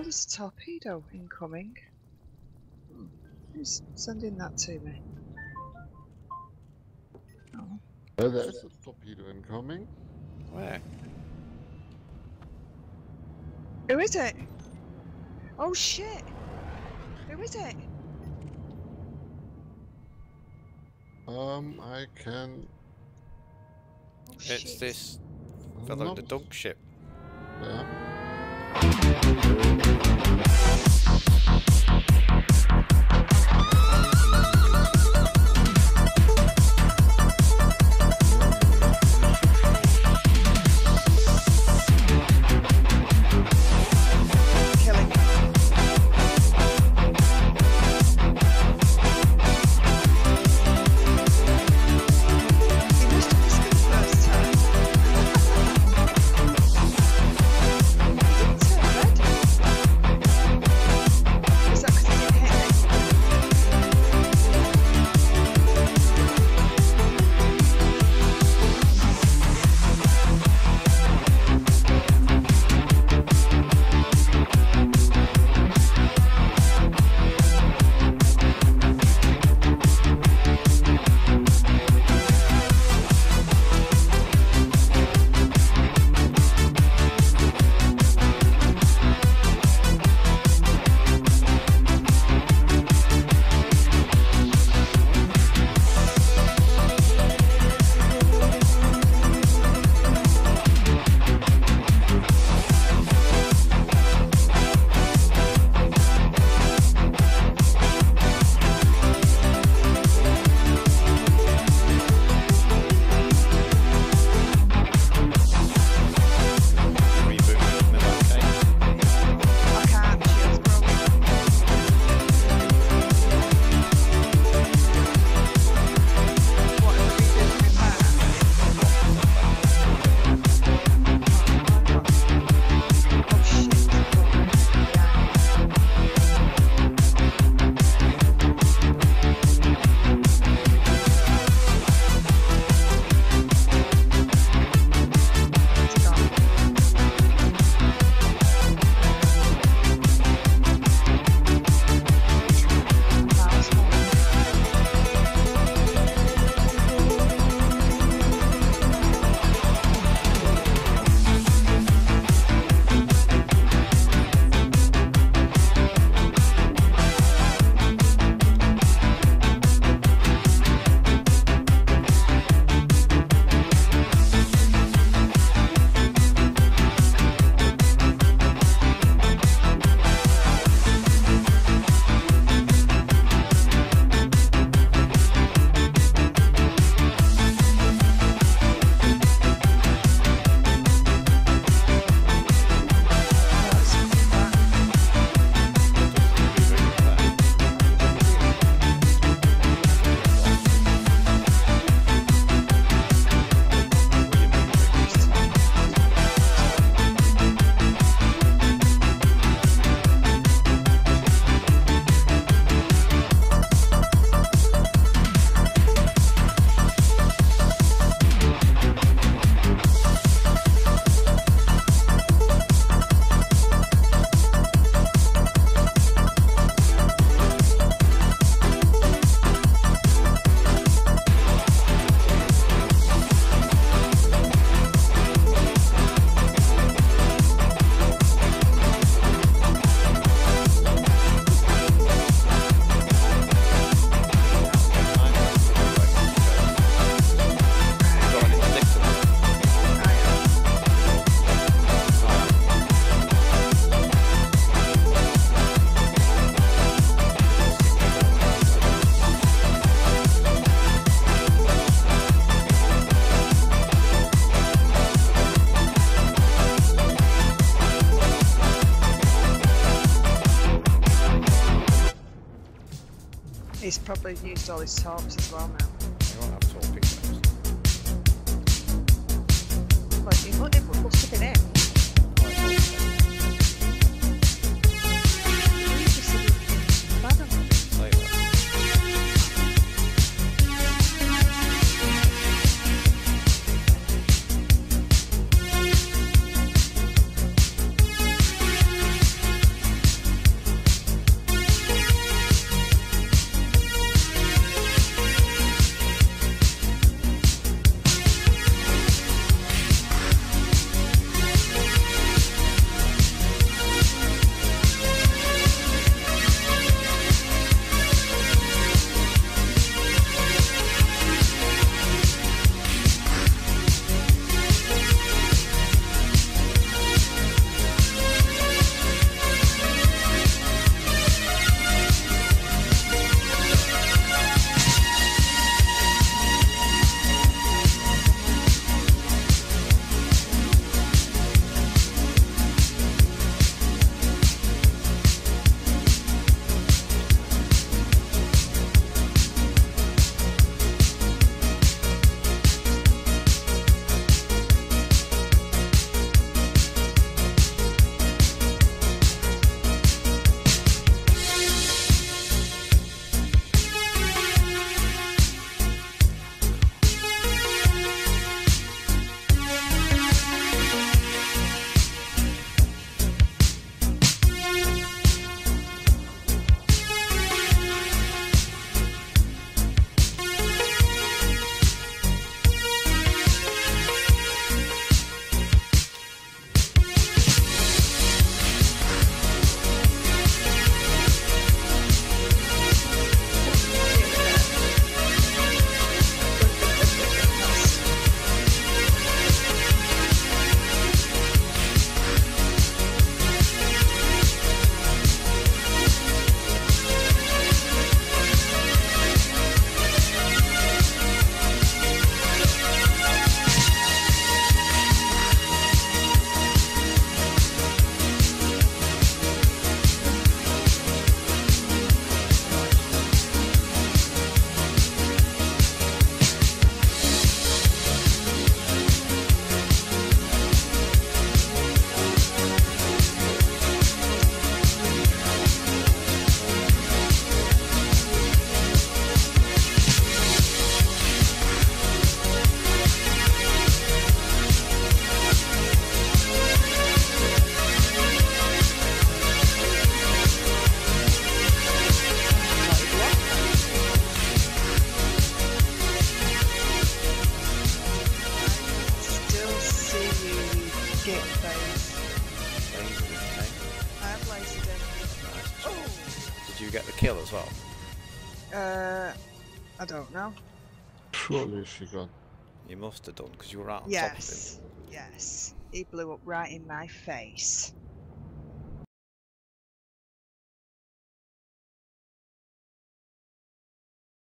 Oh, there's a torpedo incoming. Who's sending that to me? Oh, Uh, there's a torpedo incoming. Where? who is it? Oh shit! Who is it? Um, I can. Oh, It's shit. this fellow, not- the dropship. Yeah. Música He's probably used all his torps as well now. You won't have. But he must, have been him. Kill as well? Uh, I don't know. Surely she got. You must have done because you were right on top of him. Yes, yes. He blew up right in my face.